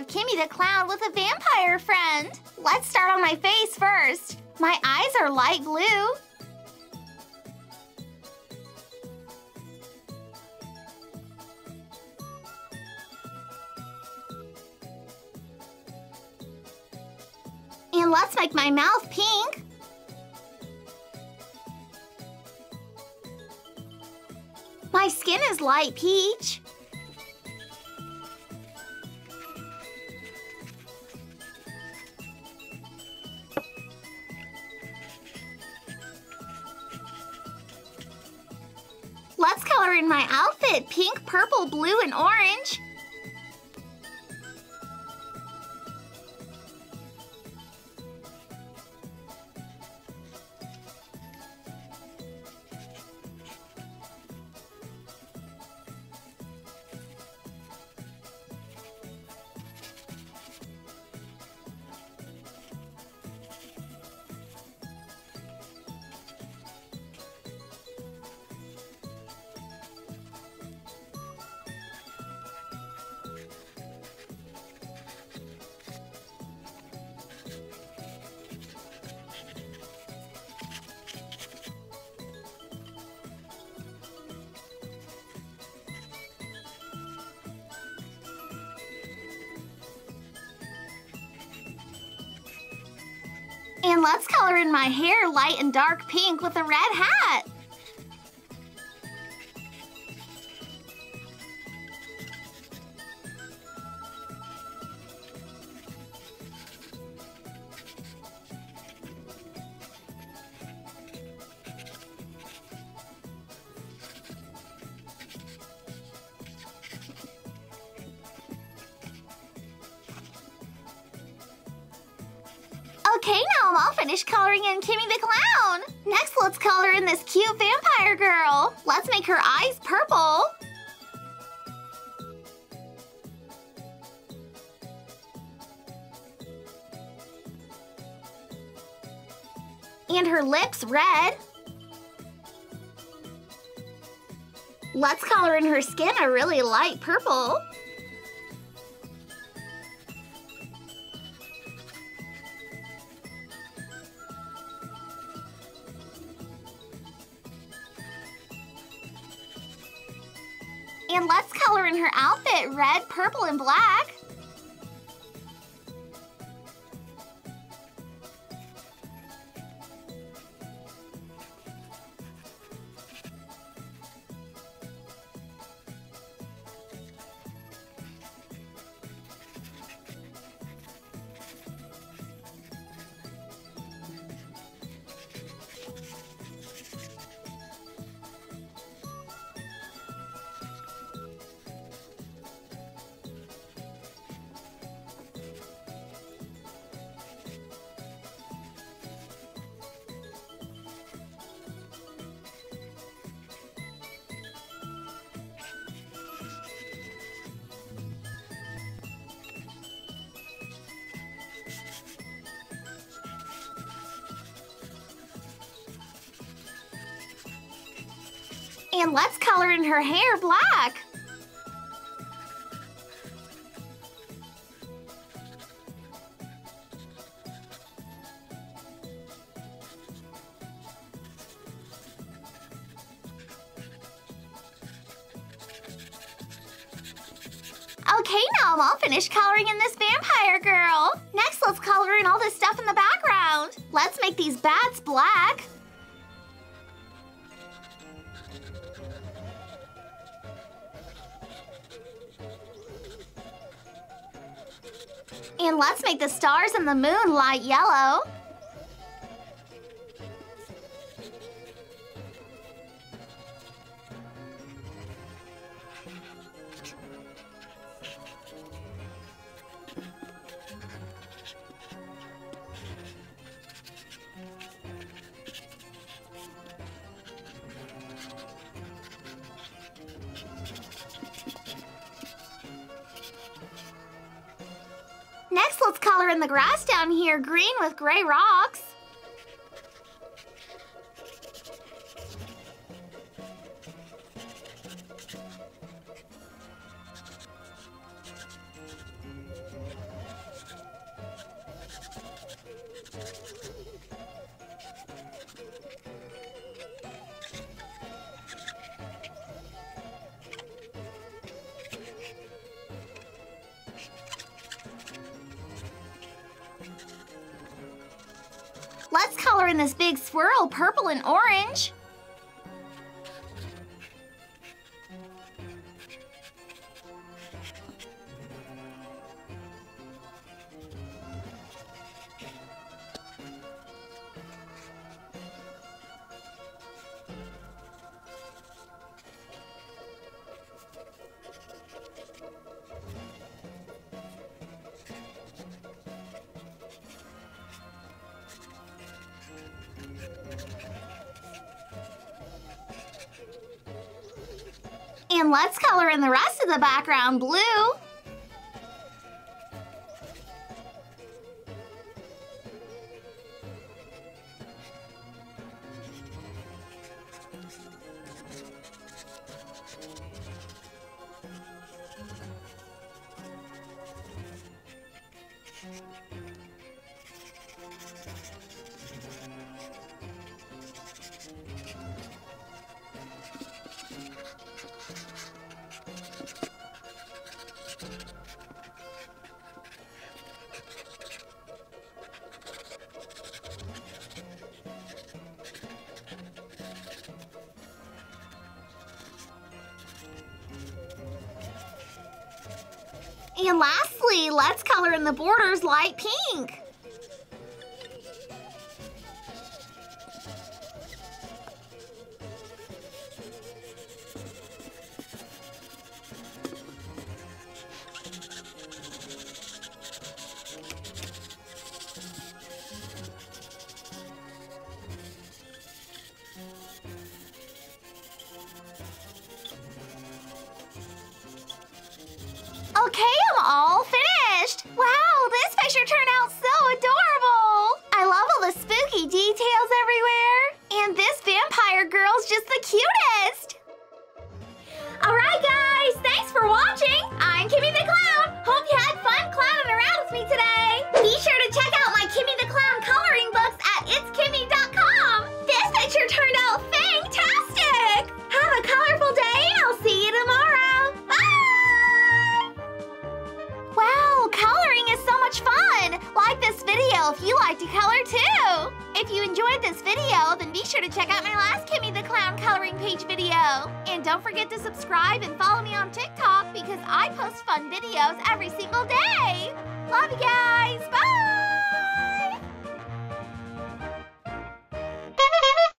of Kimmi the Clown with a vampire friend. Let's start on my face first. My eyes are light blue. And let's make my mouth pink. My skin is light peach. Let's color in my outfit pink, purple, blue, and orange. And let's color in my hair light and dark pink with a red hat. Okay, now I'm all finished coloring in Kimmi the Clown. Next, let's color in this cute vampire girl. Let's make her eyes purple. And her lips red. Let's color in her skin a really light purple. And let's color in her outfit red, purple, and black. And let's color in her hair black. Okay, now I'm all finished coloring in this vampire girl. Next, let's color in all this stuff in the background. Let's make these bats black. And let's make the stars and the moon light yellow. Let's color in the grass down here green with gray rocks. This big swirl purple and orange. And let's color in the rest of the background blue. And lastly, let's color in the borders light pink. Enjoyed this video, then be sure to check out my last Kimmi the Clown coloring page video. And don't forget to subscribe and follow me on TikTok because I post fun videos every single day! Love you guys! Bye!